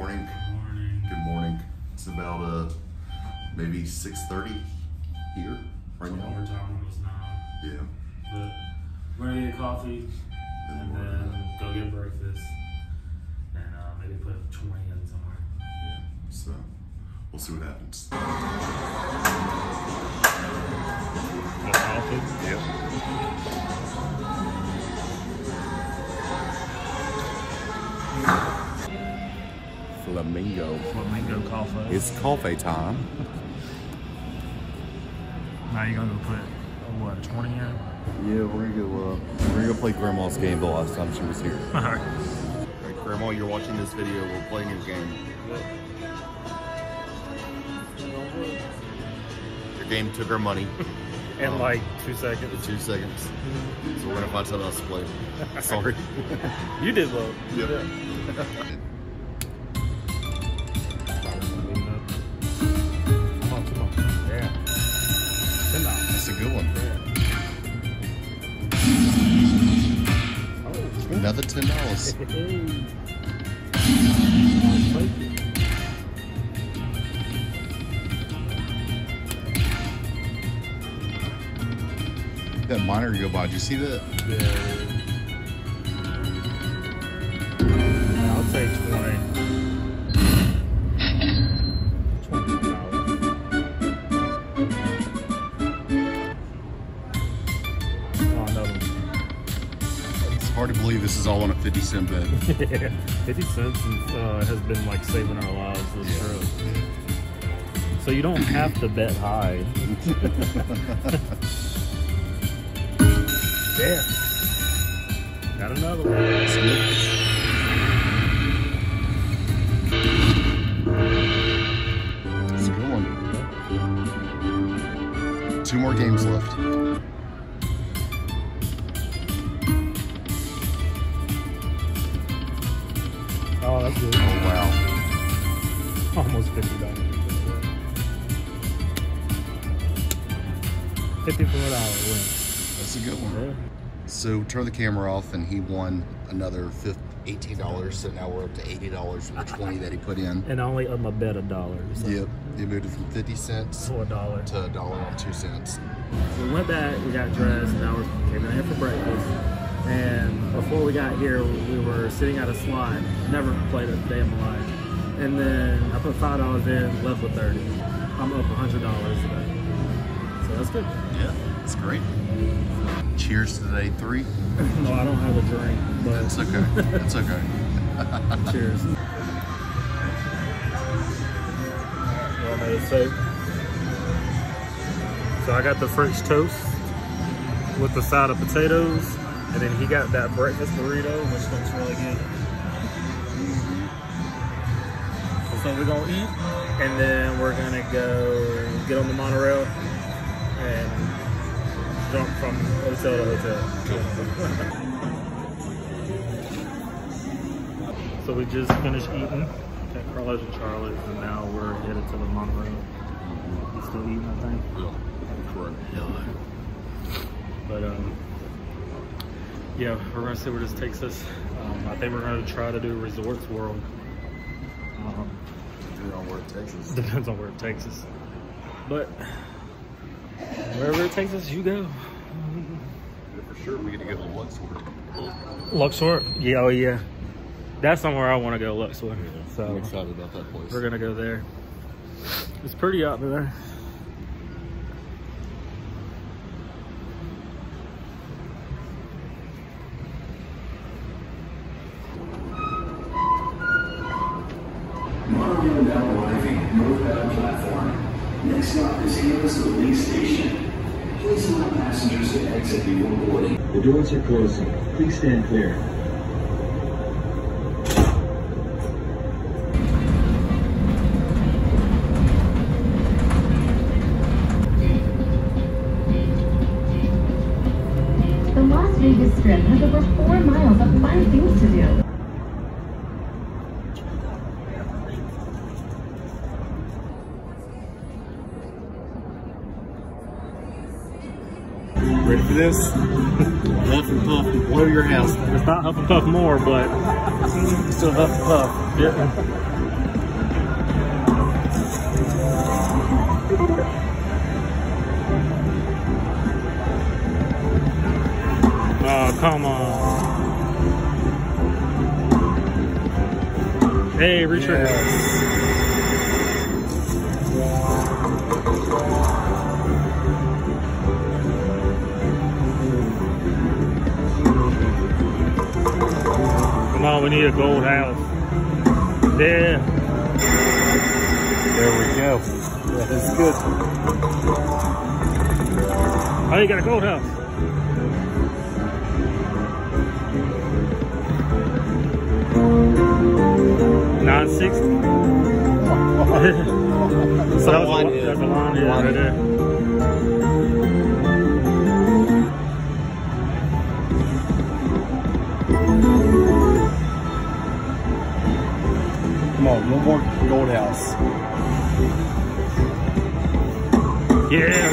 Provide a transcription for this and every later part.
morning. Morning. Good morning. It's about uh maybe six thirty here right now. Overtime almost nine. Yeah. But we're gonna get coffee and then go get breakfast and uh, maybe put 20 in somewhere. Yeah. So we'll see what happens. The coffee? Yep. Flamingo. Flamingo coffee. It's coffee time. now you're gonna go put uh, what 20 in? Yeah, we're gonna go. Uh, we're gonna go play Grandma's game the last time she was here. All right. All right, Grandma, you're watching this video. We're playing a game. Your game took our money In Um, like two seconds. in two seconds, so we're gonna find something else to play. Sorry. You did well. Yep. Come That monitor go by. Did you see that? Yeah. This is all on a fifty cent bet. Yeah, 50 cents uh, has been like saving our lives this trip. So you don't have to bet high. yeah. Got another one. It's a good one. Two more games left. That's good. Oh wow. Almost fifty dollars. Fifty-four dollar win. That's a good one. Yeah. So turn the camera off, and he won another fif- eighteen dollars. So now we're up to eighty dollars from the twenty that he put in. And I only up my bet a dollar. So Yep, he moved it from fifty cents to a dollar. to a dollar and two cents. So we went back, we got dressed, and now we're came in here for breakfast. And before we got here, we were sitting at a slot. Never played a day of my life. And then I put five dollars in, left with thirty. I'm up hundred dollars today. So that's good. Yeah, that's great. Cheers to day three. no, I don't have a drink, but It's okay. It's okay. cheers. Want me to? So I got the French toast with the side of potatoes, and then he got that breakfast burrito, which looks really good. So we're gonna eat, and then we're gonna go get on the monorail and jump from hotel to hotel. so we just finished eating at Carlos and Charlie's, and now we're headed to the monorail. You still eating, I think? Yeah, correct. But um, yeah, we're gonna see where this takes us. Um, I think we're gonna try to do Resorts World. Um, Depending on where it takes us. depends on where it takes us. But wherever it takes us, you go. For sure, we get to go to Luxor. Luxor? Yeah, oh yeah. That's somewhere I want to go, Luxor. I'm So excited about that place. we're gonna go there. It's pretty out there. Monorail now arriving northbound platform. Next stop is Caesars Palace Station. Please allow passengers to exit before boarding. The doors are closing. Please stand clear. The Las Vegas Strip has over and more, but still huff puff. Yeah. Oh, come on. Hey, retrigger. Yeah. Come on, we need a gold house. There. There we go. That is good. Oh, you got a gold house. Nine sixty. so that was line that's a line hit Line right there. On, one more gold house. Yeah.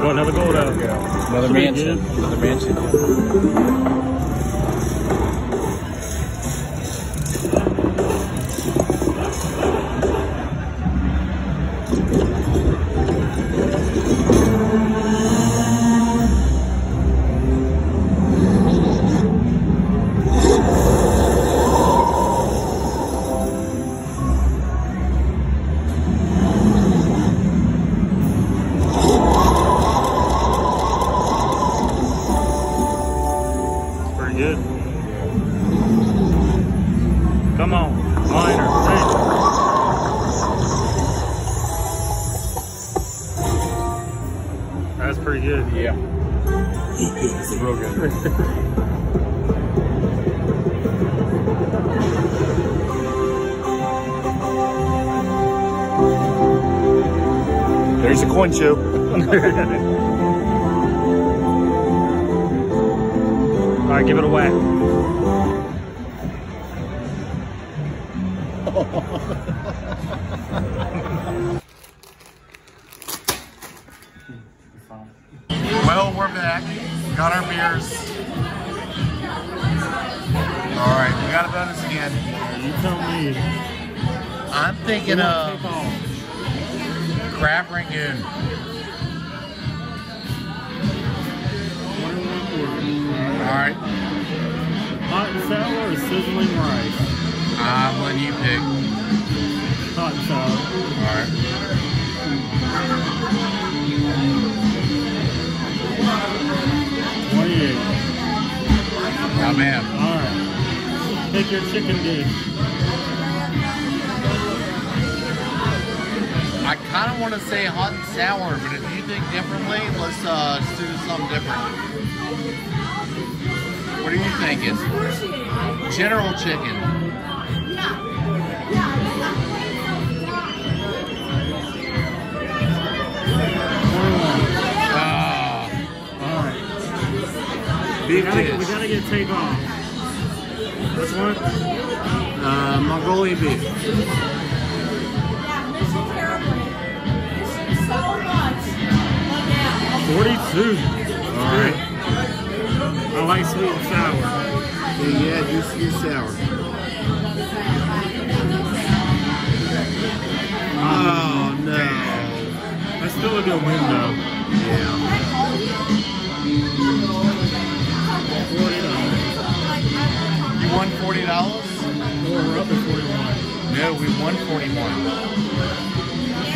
Got another gold house. Another mansion. Another mansion. There's a coin show. All right, give it away. Well, we're back. Got our beers. All right, we got a bonus again. You tell me. I'm thinking of Take off. Crab rangoon. All right, Hot and sour or sizzling rice? Uh, I'm letting you pick. Hot and sour. All right. Twenty-eight. Oh, Not bad. All right. Pick your chicken dish. I kind of want to say hot and sour, but if you think differently, let's uh, do something different. What are you thinking? General chicken. Right. We beef gotta, we gotta get take off. Which one? Uh, Mongolian beef. 42. All right. I like sweet and sour. Yeah, yeah juicy and sour. Um, oh, no. That's still a good win, though. Yeah. $40. You won $40? No, we're up to 41 No, we won 41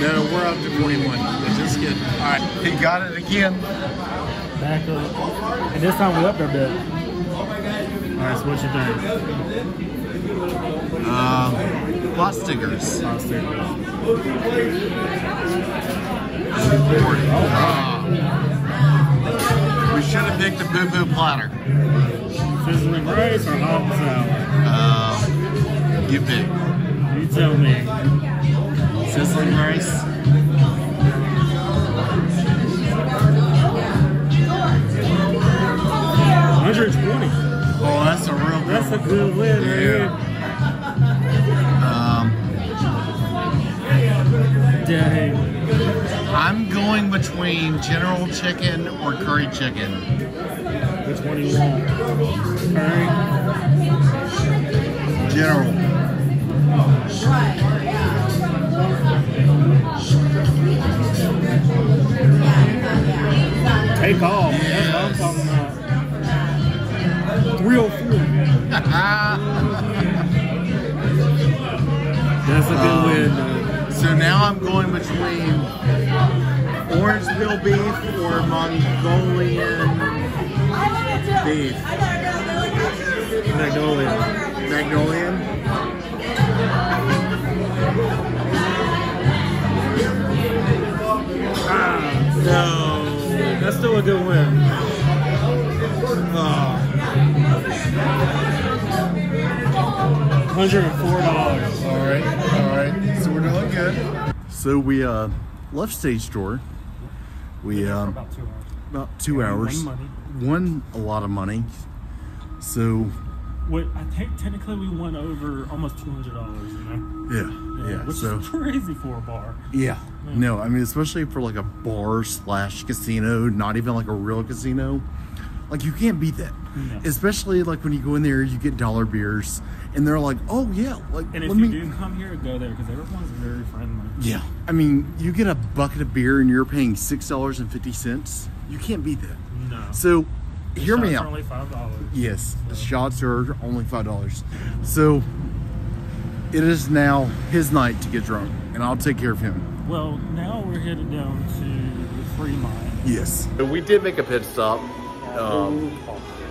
No, we're up to 41 good. All right, he got it again. Back up. And this time we up our bet. All right, so what you think? Um, lot stickers. Pot stickers. Uh, we should have picked a pu pu platter. Sizzling rice or hot salad? Uh, you pick. You tell me. Sizzling rice? Hundred twenty. Oh, that's a real good That's a good win right here. Um, Dang. I'm going between General Chicken or Curry Chicken. Which one do you want? Curry? General. Take off. That's That's a good Um, win. So now I'm going between Orangeville beef or Mongolian beef. Magnolia. Magnolian? Ah, no. That's still a good win. Hundred and four dollars. All right, all right. So we're doing good. So we uh, left Stage Door. We um, About two hours. about two Won hours. Won a lot of money. So What I think technically we won over almost two hundred dollars. You know. yeah, yeah. Which So is crazy for a bar. yeah, no. I mean, especially for like a bar slash casino, not even like a real casino. Like you can't beat that. No. Especially like when you go in there, you get dollar beers, and they're like, "Oh yeah, like And if let you me." do come here, go there because everyone's very friendly. Yeah, I mean, you get a bucket of beer and you're paying six dollars and fifty cents. You can't beat that. No. So, hear me out. Only five dollars. Yes, the shots are only five dollars. So, it is now his night to get drunk, and I'll take care of him. Well, now we're headed down to the Fremont. Yes. We did make a pit stop um,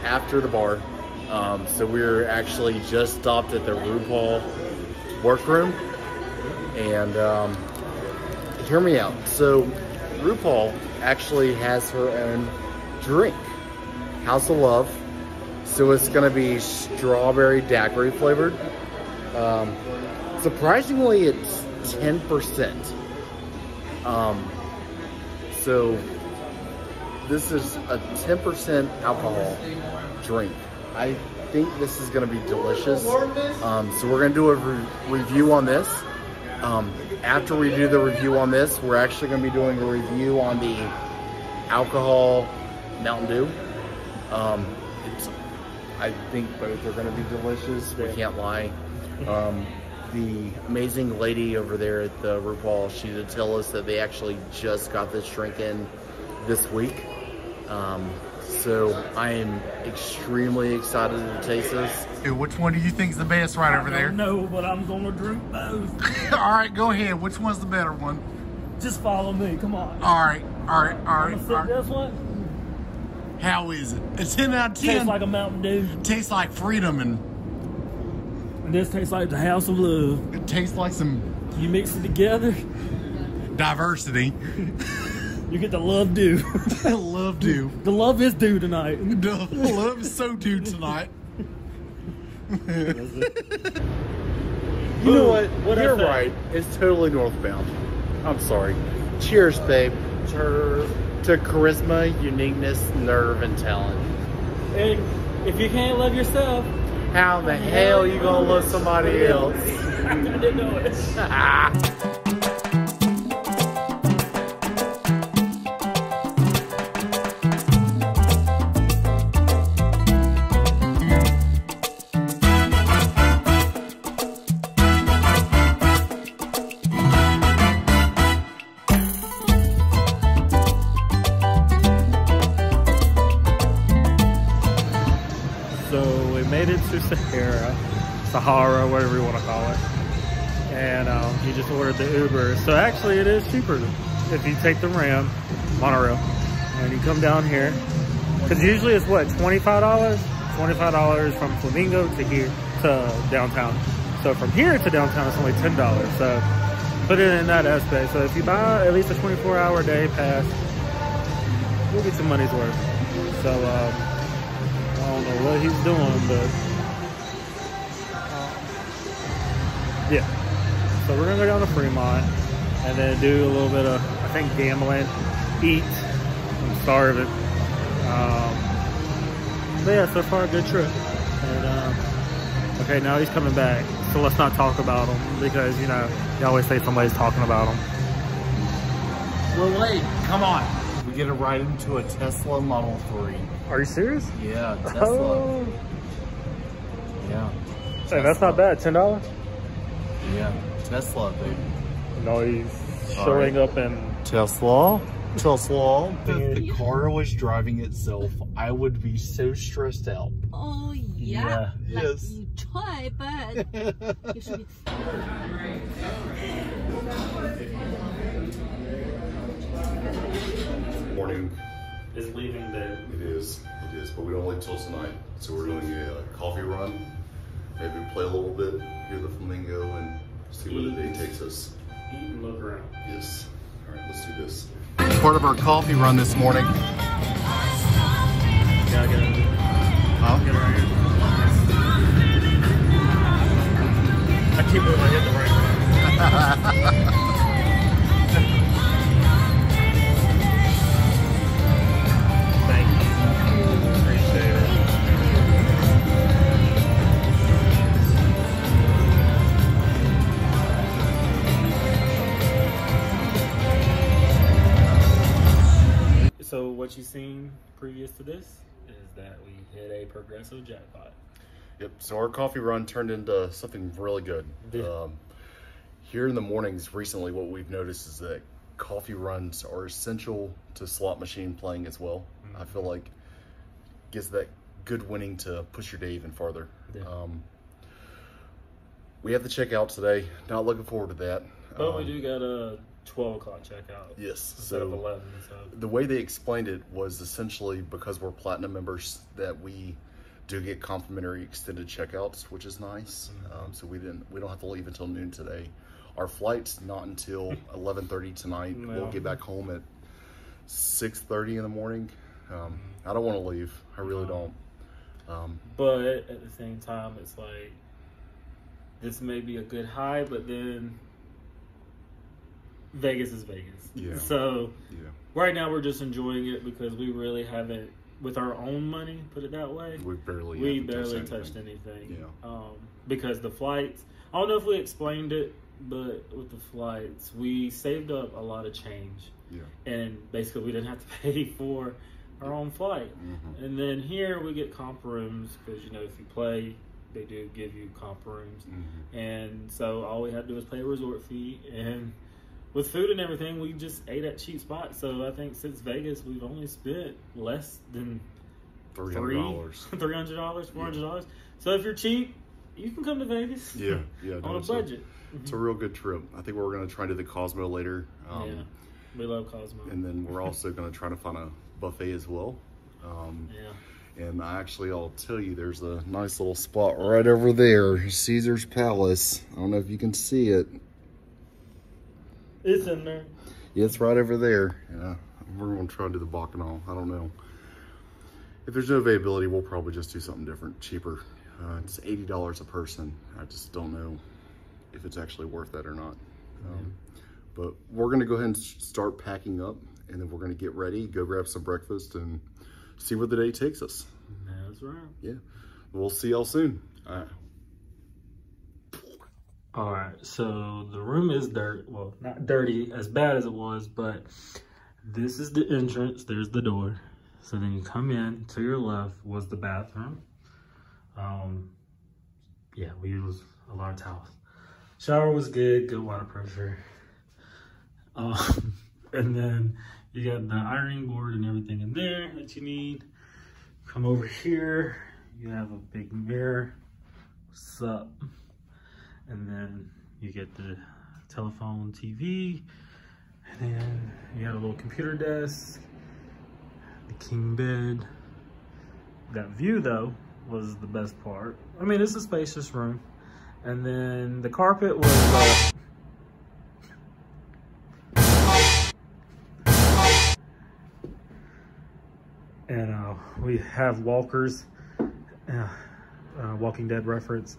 after the bar. Um, so we were actually just stopped at the RuPaul workroom. And um, hear me out. So RuPaul actually has her own drink, House of Love. So it's going to be strawberry daiquiri flavored. Um, surprisingly, it's 10%. Um, so this is a 10% alcohol drink. I think this is going to be delicious. Um, so we're going to do a re- review on this. Um, after we do the review on this, we're actually going to be doing a review on the alcohol Mountain Dew. Um, it's, I think both are going to be delicious. We can't lie. Um, the amazing lady over there at the RuPaul, she did tell us that they actually just got this drink in this week. Um, so I am extremely excited to taste this. Dude, which one do you think is the best right over there? No, but I'm gonna drink both. all right, go ahead. Which one's the better one? Just follow me. Come on. All right, all right, all right. I'm All gonna right. sip this one. How is it? A 10 out of 10. Tastes like a Mountain Dew. tastes like freedom and And this tastes like the House of Love. it tastes like some You mix it together, diversity. you get the love dew. I love to. the love is due tonight. The love is so due tonight. You know what? What'd You're right. It's totally northbound. I'm sorry. Cheers, babe. To, to charisma, uniqueness, nerve, and talent. And if you can't love yourself, How the hell you gonna love somebody else? I didn't know it. Whatever you want to call it. And um, he just ordered the Uber. So actually it is cheaper if you take the Ram monorail and you come down here. Because usually it's what, $25? $25 from Flamingo to here to downtown. So from here to downtown it's only $10. So put it in that aspect. So if you buy at least a 24 hour day pass, you'll get some money's worth. So um, I don't know what he's doing, but yeah. So we're gonna go down to Fremont and then do a little bit of, I think, gambling, eat. I'm starving. Um, but yeah, so far a good trip. And um, okay, now he's coming back. So let's not talk about him because you know they always say somebody's talking about him. We're late. Come on. We get a ride into a Tesla Model 3. Are you serious? Yeah, Tesla. Oh. Yeah. Hey, that's not bad. Ten dollars? Yeah. Tesla, dude. No, he's All showing right. up in. Tesla. Tesla. If the car was driving itself, I would be so stressed out. Oh yeah. Like Yes. you try, but you should be Morning. Is leaving the. It is. It is. But we don't leave till tonight. So we're doing a uh, coffee run. Maybe play a little bit, hear the flamingo, and see where the day takes us. Eat and look around. Yes. All right, let's do this. Part of our coffee run this morning. Yeah, get it. Huh? Get it right here. I keep moving. I hit the right one. previous to this is that we hit a progressive jackpot. Yep. So our coffee run turned into something really good. Um, here in the mornings recently, what we've noticed is that coffee runs are essential to slot machine playing as well. I feel like gives that good winning to push your day even farther. Yeah. Um, we have the checkout today. Not looking forward to that. But we Um, do got a 12 o'clock checkout Yes. instead of So 11. So the way they explained it was essentially because we're platinum members that we do get complimentary extended checkouts, which is nice. Mm-hmm. Um, so we didn't we don't have to leave until noon today. Our flight's not until 11:30 tonight. No. We'll get back home at 6:30 in the morning. Um, I don't want to leave. I really No. don't. Um, But at the same time, it's like this may be a good high, but then Vegas is Vegas. Yeah. So yeah. right now we're just enjoying it because we really haven't, with our own money, put it that way. We barely we barely anything. touched anything. Yeah. Um, because the flights, I don't know if we explained it, but with the flights, we saved up a lot of change. Yeah. And basically, we didn't have to pay for our own flight. Mhm. And then here we get comp rooms because, you know, if you play, they do give you comp rooms. Mhm. And so all we had to do was pay a resort fee. And with food and everything, we just ate at cheap spots. So I think since Vegas, we've only spent less than Three hundred dollars. three hundred dollars, four hundred dollars. So if you're cheap, you can come to Vegas. Yeah. Yeah. no, on a budget. It's a real good trip. I think we're going to try to do the Cosmo later. Um, yeah, we love Cosmo. And then we're also going to try to find a buffet as well. Um, yeah, and I actually, I'll tell you, there's a nice little spot right over there, Caesar's Palace. I don't know if you can see it. It's in there. Yeah, it's right over there. Yeah, we're going to try to do the Bacchanal. I don't know. If there's no availability, we'll probably just do something different, cheaper. Uh, it's $80 a person. I just don't know if it's actually worth that or not. Um, But we're going to go ahead and start packing up, and then we're going to get ready, go grab some breakfast, and see where the day takes us. That's right. Yeah, we'll see y'all soon. All right. All right, so the room is dirt. Well, not dirty as bad as it was, but this is the entrance. There's the door. So then you come in. To your left was the bathroom. Um, yeah, we use a lot of towels. Shower was good. Good water pressure. Um, and then you got the ironing board and everything in there that you need. Come over here. You have a big mirror. What's up? And then you get the telephone TV, and then you got a little computer desk, the king bed. That view though was the best part. I mean, it's a spacious room, and then the carpet was. Uh, and uh, we have walkers, uh, uh, Walking Dead reference.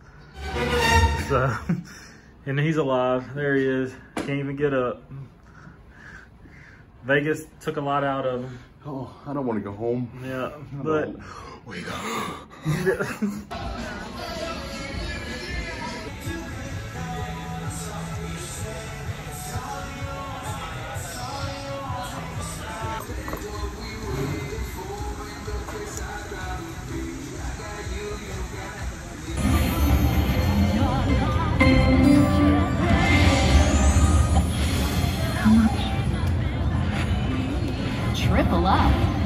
So, and he's alive. There he is. Can't even get up. Vegas took a lot out of him. Oh, I don't want to go home. Yeah, but We go. triple up.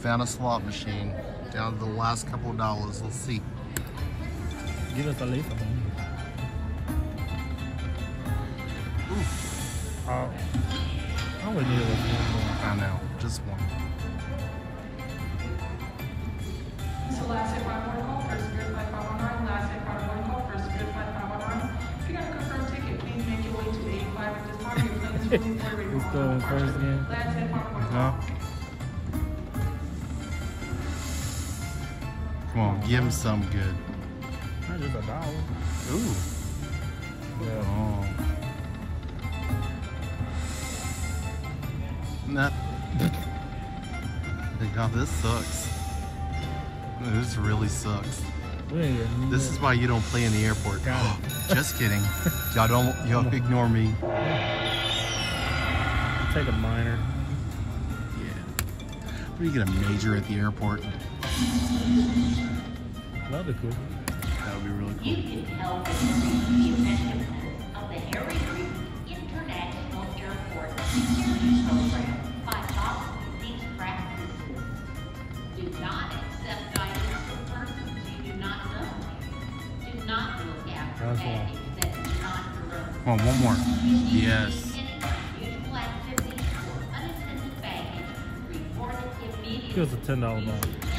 Found a slot machine. Down to the last couple of dollars. Let's see. Give us a leaf of them. Oh, I would need it one more. I know, just one. So last hit by one call, first spirit flight 519, last hit by one call, first spirit flight 519. If you got a confirmed ticket, please make your way to 85 at this time. Your plane is moving forward. We still in first game. Last hit by one Huh? Come on, give him some good. Just a dollar. Ooh. Yeah. Oh. Nah. God, this sucks. This really sucks. We ain't getting This is why you don't play in the airport. Just kidding. Y'all don't y'all ignore me. Take a minor. Yeah. What do you get a major at the airport? Love the cookie. That would be really cool. You cool. can help increase the effectiveness of the Harry Reid International Airport Security Program by following these practices. Do not accept items from persons you do not know. Do not look after That's baggage that is not your own. Come on, one more. Yes. Any unusual activities or unattended baggage, report it immediately. Give us a ten dollar bond.